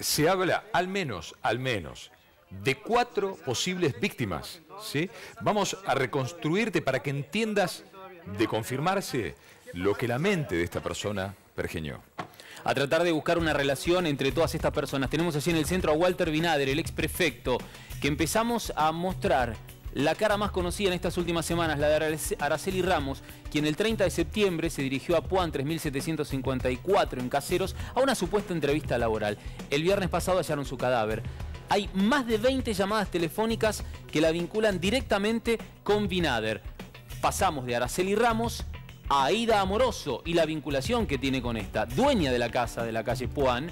se habla al menos, al menos, de cuatro posibles víctimas. ¿sí? Vamos a reconstruirte para que entiendas, de confirmarse, lo que la mente de esta persona pergeñó. A tratar de buscar una relación entre todas estas personas. Tenemos así en el centro a Walter Binader, el ex prefecto, que empezamos a mostrar la cara más conocida en estas últimas semanas, la de Araceli Ramos, quien el 30 de septiembre se dirigió a Puan 3754 en Caseros a una supuesta entrevista laboral. El viernes pasado hallaron su cadáver. Hay más de 20 llamadas telefónicas que la vinculan directamente con Binader. Pasamos de Araceli Ramos a Aida Amoroso y la vinculación que tiene con esta, dueña de la casa de la calle Puan.